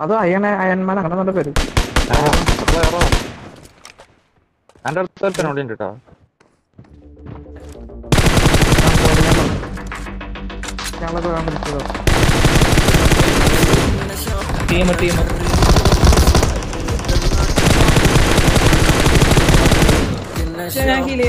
അത് iron Iron Man അങ്ങനെ നല്ല പേര്. എന്റെ അടുത്ത് കേട്ടോ. ഞങ്ങളൊക്കെ വേണം വിളിച്ചതോ? ടീം ടീം ഞാൻ ഹീൽ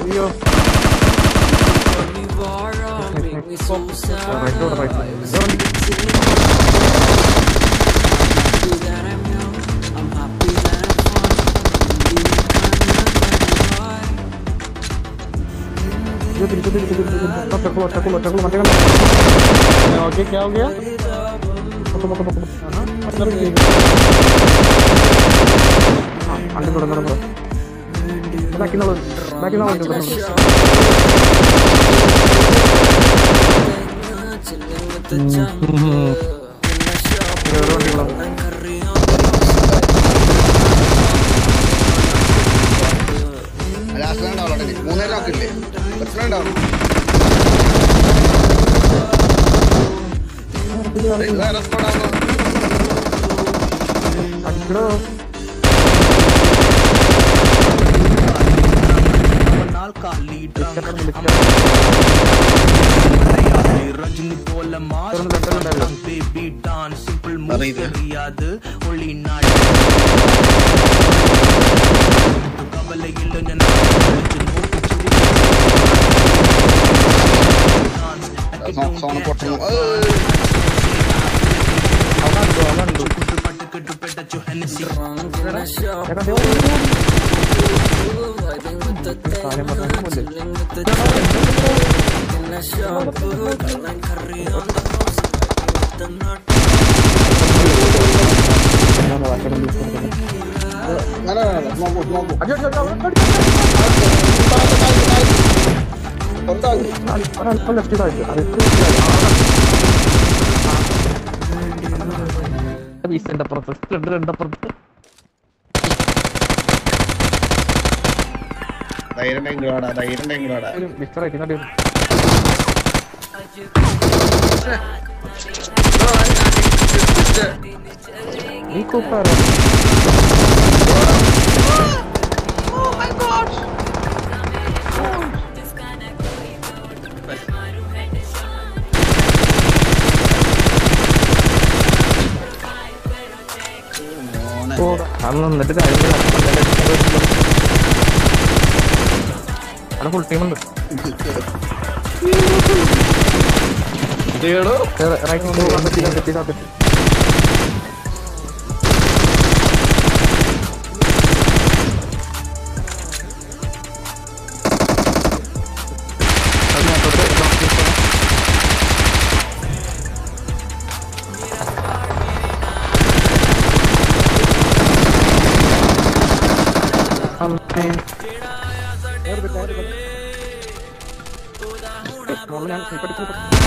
അയ്യോ റൈറ്റ് ഓടെ റൈറ്റ് तिरको तिरको तिरको तिरको टकलो टकलो टकलो मत करना ओके क्या हो गया पकड़ पकड़ पकड़ हां मतलब ये हां अंडर अंडर अंडर ബാക്കി നമ്മൾ ബാക്കി നമ്മൾ ലാസ്റ്റ് ഉണ്ടാവും മൂന്നേരം ഇല്ലേ? എത്ര ഉണ്ടാവും അടിക്കടോ ரஜினி போல பேபி டான்ஸ் சிம்பிள் மூவ் தெரியாது ஒளி நாடு கவலை இல்லை dance could do better to Hennessy. Ada, ada, ada, പീസ് വീസിന്റെ അപ്പുറത്ത് രണ്ട് രണ്ടപ്പുറത്ത് ധൈര്യം ഭയങ്കരവാടാ ധൈര്യം ഭയങ്കരവാടാ മിസ്റ്റർ ആയിട്ട് നീ കൂപ്പാറ. അന്ന് നിന്നിട്ട് അവിടെ ഫുൾ ടീം ഉണ്ട് റൈറ്റ് हम और बताओ नॉर्मल हम ऊपर ऊपर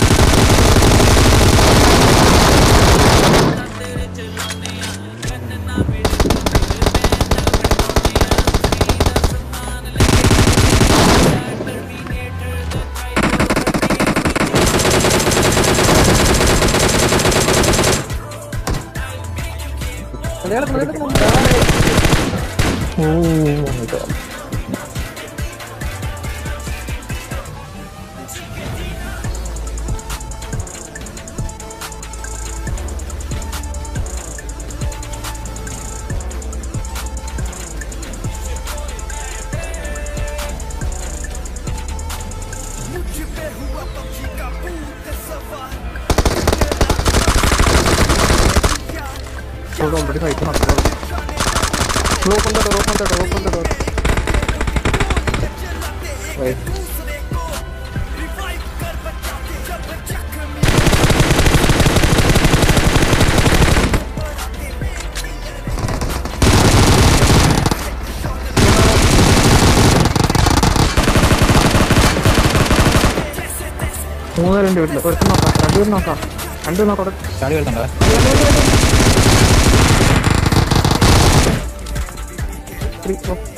Let's go, let's go, let's go. 兄弟们，厉害！open the door open the door open the door right മൂന്ന് രണ്ട് വീട്ടില് ഒരുത്തം നോക്കാം രണ്ടുപേരും നോക്കാം രണ്ട് നോക്കട്ടെ ചാടി വരുന്നുണ്ടോ free of